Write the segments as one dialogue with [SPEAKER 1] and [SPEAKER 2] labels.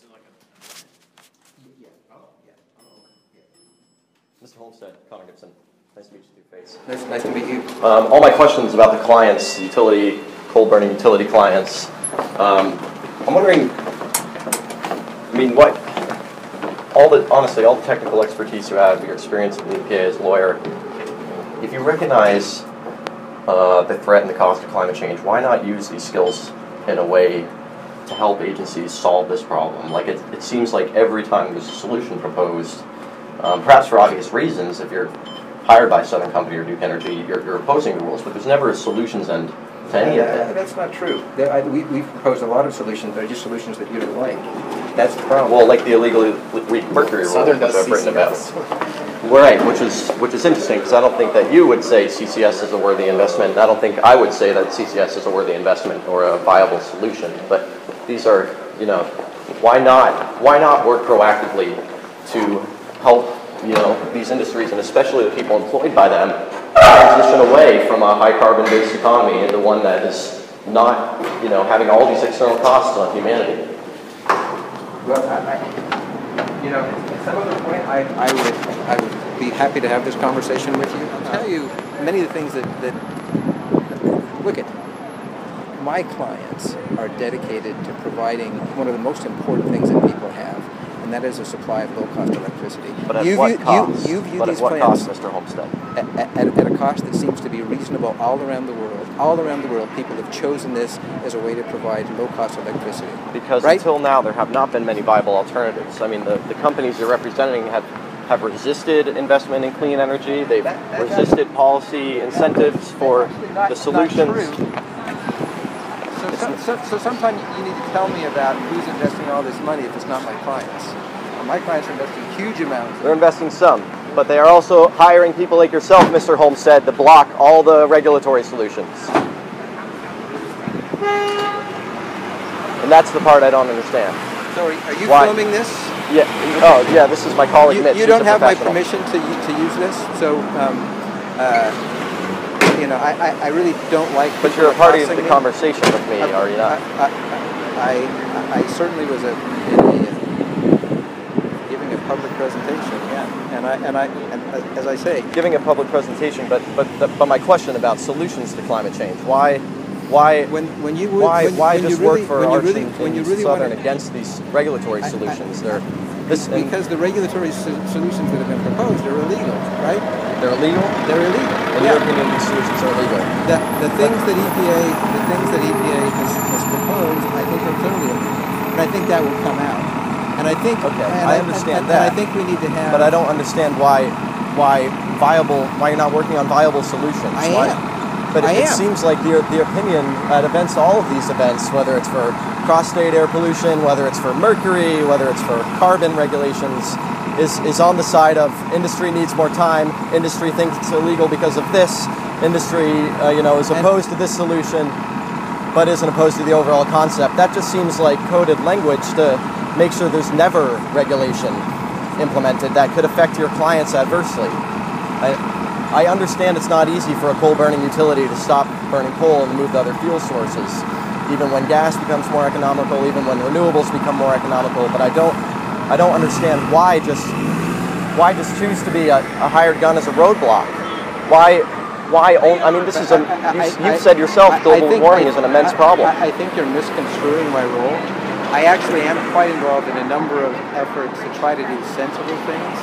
[SPEAKER 1] this is like a.
[SPEAKER 2] Yeah, oh, yeah, oh, okay.
[SPEAKER 3] Mr. Holmstead, Connor Gibson. Nice to meet you through face.
[SPEAKER 2] Nice, nice to meet you.
[SPEAKER 3] Um, all my questions about the clients, utility, coal burning utility clients. Um, I'm wondering, I mean, what, all the, honestly, all the technical expertise you have, your experience in the EPA as a lawyer, if you recognize uh, the threat and the cost of climate change, why not use these skills in a way to help agencies solve this problem? Like, it, it seems like every time there's a solution proposed, um, perhaps for obvious reasons, if you're hired by Southern Company or Duke Energy, you're, you're opposing the rules, but there's never a solutions end to any of it.
[SPEAKER 2] That's not true. There- I- We, we've proposed a lot of solutions, they're just solutions that you don't like. That's the problem.
[SPEAKER 3] Well, like the illegally leaked mercury rule,
[SPEAKER 1] Southern
[SPEAKER 3] which I've written about. Right, which is which is interesting because I don't think that you would say CCS is a worthy investment. I don't think I would say that CCS is a worthy investment or a viable solution. But these are, you know, why not why not work proactively to help you know these industries and especially the people employed by them transition away from a high carbon based economy into one that is not you know having all these external costs on humanity.
[SPEAKER 2] Well, I, you know, at some other point, I, I would, I would be happy to have this conversation with you. I'll tell you many of the things that, that, look at, my clients are dedicated to providing one of the most important things that people have, and that is a supply of low-cost electricity.
[SPEAKER 3] But at
[SPEAKER 2] You
[SPEAKER 3] what
[SPEAKER 2] view-
[SPEAKER 3] cost?
[SPEAKER 2] You view
[SPEAKER 3] but
[SPEAKER 2] these
[SPEAKER 3] at what
[SPEAKER 2] plants
[SPEAKER 3] cost, Mr. Holmstead?
[SPEAKER 2] at, at, at a cost that seems to be reasonable all around the world. All around the world, people have chosen this as a way to provide low-cost electricity.
[SPEAKER 3] Because
[SPEAKER 2] Right.
[SPEAKER 3] until now, there have not been many viable alternatives. I mean, the, the companies you're representing have, have resisted investment in clean energy. They've
[SPEAKER 2] That- that-
[SPEAKER 3] resisted policy incentives for
[SPEAKER 2] Actually not-
[SPEAKER 3] the
[SPEAKER 2] not
[SPEAKER 3] solutions.
[SPEAKER 2] True. So, so, so, so sometimes you need to tell me about who's investing all this money if it's not my clients. Well, my clients are investing huge amounts.
[SPEAKER 3] They're investing some, but they are also hiring people like yourself, Mr. Holmstead, to block all the regulatory solutions. And that's the part I don't understand.
[SPEAKER 2] So are, are you
[SPEAKER 3] Why?
[SPEAKER 2] filming this?
[SPEAKER 3] Yeah. Oh, yeah. This is my colleague
[SPEAKER 2] You,
[SPEAKER 3] Mitch.
[SPEAKER 2] you don't have my permission to, to use this, so um, uh, you know I, I, I really don't like.
[SPEAKER 3] But you're a party of the
[SPEAKER 2] me.
[SPEAKER 3] conversation with me, are you not?
[SPEAKER 2] I, I, I, I certainly was a, a, uh, giving a public presentation, yeah. And I, and I, and as I say,
[SPEAKER 3] giving a public presentation, but but the, but my question about solutions to climate change. Why why
[SPEAKER 2] when when you would,
[SPEAKER 3] why
[SPEAKER 2] when,
[SPEAKER 3] why
[SPEAKER 2] when
[SPEAKER 3] just
[SPEAKER 2] you really,
[SPEAKER 3] work for
[SPEAKER 2] when you really,
[SPEAKER 3] and,
[SPEAKER 2] when you really
[SPEAKER 3] Southern
[SPEAKER 2] want
[SPEAKER 3] against these regulatory
[SPEAKER 2] I- I-
[SPEAKER 3] solutions? They're this
[SPEAKER 2] because the regulatory so- solutions that have been proposed are illegal, right?
[SPEAKER 3] they're illegal.
[SPEAKER 2] They're illegal.
[SPEAKER 3] In
[SPEAKER 2] Yeah.
[SPEAKER 3] your opinion, these solutions are illegal.
[SPEAKER 2] The, the things that EPA, the things that EPA has, has proposed, I think are clearly illegal. And I think that will come out. And I think,
[SPEAKER 3] Okay,
[SPEAKER 2] and
[SPEAKER 3] I understand
[SPEAKER 2] and, and
[SPEAKER 3] that.
[SPEAKER 2] I think we need to have.
[SPEAKER 3] But I don't understand why why viable why you're not working on viable solutions.
[SPEAKER 2] I
[SPEAKER 3] Why-
[SPEAKER 2] am.
[SPEAKER 3] But it
[SPEAKER 2] am.
[SPEAKER 3] seems like the, the opinion at events, all of these events, whether it's for cross-state air pollution, whether it's for mercury, whether it's for carbon regulations, is, is on the side of industry needs more time. Industry thinks it's illegal because of this. Industry, uh, you know, is
[SPEAKER 2] And-
[SPEAKER 3] opposed to this solution, but isn't opposed to the overall concept. That just seems like coded language to make sure there's never regulation implemented that could affect your clients adversely. I, I understand it's not easy for a coal burning utility to stop burning coal and move to other fuel sources, even when gas becomes more economical, even when renewables become more economical. But I don't, I don't understand why just, why just choose to be a, a hired gun as a roadblock? Why, why? Own, I mean, this is a. You, you've said yourself, global
[SPEAKER 2] think-
[SPEAKER 3] warming is an immense problem.
[SPEAKER 2] I, I think you're misconstruing my role. I actually am quite involved in a number of efforts to try to do sensible things,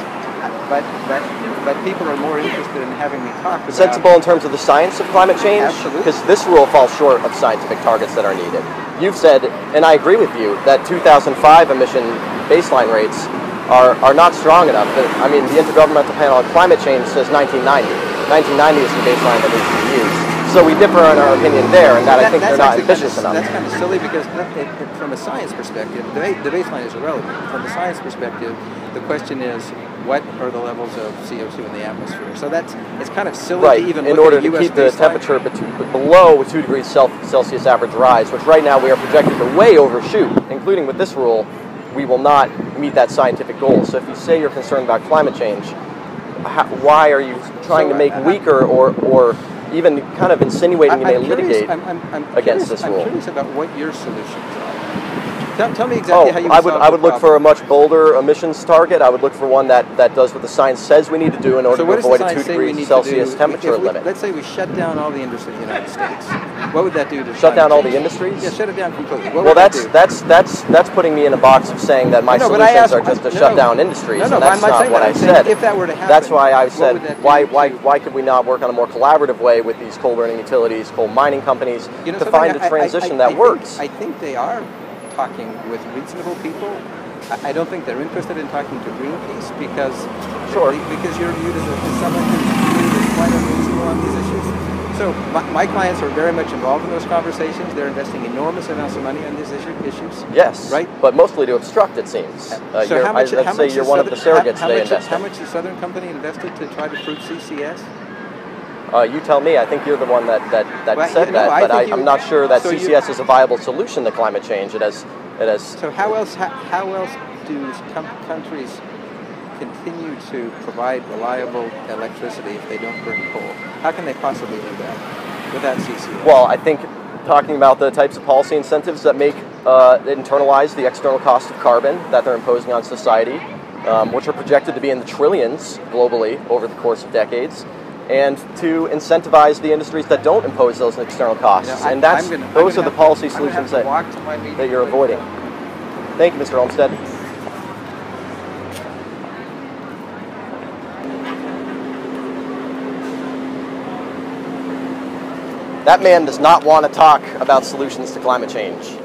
[SPEAKER 2] but but but people are more interested in having me talk about
[SPEAKER 3] sensible in terms of the science of climate change?
[SPEAKER 2] Absolutely.
[SPEAKER 3] Because this rule falls short of scientific targets that are needed. You've said, and I agree with you, that 2005 emission baseline rates are, are not strong enough. I mean, the Intergovernmental Panel on Climate Change says 1990. 1990 is the baseline that needs to be used. So we differ in our opinion there, and that, I think they're not ambitious
[SPEAKER 2] kind of,
[SPEAKER 3] enough.
[SPEAKER 2] That's kind of silly because that- it, from a science perspective, the, the baseline is irrelevant. From a science perspective, the question is what are the levels of CO2 in the atmosphere? So that's it's kind of silly
[SPEAKER 3] Right,
[SPEAKER 2] to even
[SPEAKER 3] in order to keep the temperature below 2 degrees Celsius average rise, which right now we are projected to way overshoot, including with this rule, we will not meet that scientific goal. So if you say you're concerned about climate change, how, why are you trying
[SPEAKER 2] So,
[SPEAKER 3] to make weaker or, or even kind of insinuating you may
[SPEAKER 2] I'm
[SPEAKER 3] litigate
[SPEAKER 2] I'm, I'm, I'm
[SPEAKER 3] against
[SPEAKER 2] curious,
[SPEAKER 3] this
[SPEAKER 2] I'm
[SPEAKER 3] rule?
[SPEAKER 2] curious about what your solutions are. Tell, tell me exactly
[SPEAKER 3] Oh,
[SPEAKER 2] how you
[SPEAKER 3] I would I would look for a much bolder emissions target. I would look for one that, that does what the science says we need to do in order
[SPEAKER 2] So
[SPEAKER 3] to avoid a two degrees Celsius
[SPEAKER 2] do?
[SPEAKER 3] temperature
[SPEAKER 2] we-
[SPEAKER 3] limit.
[SPEAKER 2] Let's say we shut down all the industry in the United States. What would that do to
[SPEAKER 3] Shut down all the industries?
[SPEAKER 2] Yeah, shut it down completely. What
[SPEAKER 3] well,
[SPEAKER 2] would that
[SPEAKER 3] that's that's that's that's putting me in a box of saying that my
[SPEAKER 2] No,
[SPEAKER 3] solutions
[SPEAKER 2] asked-
[SPEAKER 3] are just to
[SPEAKER 2] no,
[SPEAKER 3] shut down industries,
[SPEAKER 2] No, no,
[SPEAKER 3] and that's
[SPEAKER 2] not
[SPEAKER 3] not what
[SPEAKER 2] that.
[SPEAKER 3] I said.
[SPEAKER 2] if that were to
[SPEAKER 3] that's why I said why why why could we not work on a more collaborative way with these coal burning utilities, coal mining companies to find a transition that works?
[SPEAKER 2] I think they are talking with reasonable people. I, don't think they're interested in talking to Greenpeace because
[SPEAKER 3] Sure.
[SPEAKER 2] be- because you're viewed as, someone who's quite unreasonable on these issues. So my, my clients are very much involved in those conversations. They're investing enormous amounts of money on these issue, issues.
[SPEAKER 3] yes,
[SPEAKER 2] Right.
[SPEAKER 3] But mostly to obstruct, it seems. Uh,
[SPEAKER 2] so
[SPEAKER 3] you're-
[SPEAKER 2] how much?
[SPEAKER 3] I, I'd
[SPEAKER 2] how
[SPEAKER 3] say
[SPEAKER 2] much
[SPEAKER 3] you're one of the surrogates
[SPEAKER 2] how, how
[SPEAKER 3] they
[SPEAKER 2] much,
[SPEAKER 3] invest
[SPEAKER 2] How much is Southern Company invested to try to prove CCS?
[SPEAKER 3] Uh, you tell me. I think you're the one that, that, that
[SPEAKER 2] Well,
[SPEAKER 3] said
[SPEAKER 2] you know,
[SPEAKER 3] that,
[SPEAKER 2] I
[SPEAKER 3] but I,
[SPEAKER 2] you-
[SPEAKER 3] I'm not sure that
[SPEAKER 2] so you-
[SPEAKER 3] CCS is a viable solution to climate change. It has, it has.
[SPEAKER 2] So how else how, how else do com- countries continue to provide reliable electricity if they don't burn coal? How can they possibly do that without CCS?
[SPEAKER 3] Well, I think talking about the types of policy incentives that make uh, internalize the external cost of carbon that they're imposing on society, um, which are projected to be in the trillions globally over the course of decades, and to incentivize the industries that don't impose those external costs.
[SPEAKER 2] You know, I-
[SPEAKER 3] and that's
[SPEAKER 2] gonna-
[SPEAKER 3] those are the policy
[SPEAKER 2] gonna
[SPEAKER 3] solutions that,
[SPEAKER 2] walk to my meeting,
[SPEAKER 3] that you're avoiding. Thank you, Mr. Holmstead. That man does not want to talk about solutions to climate change.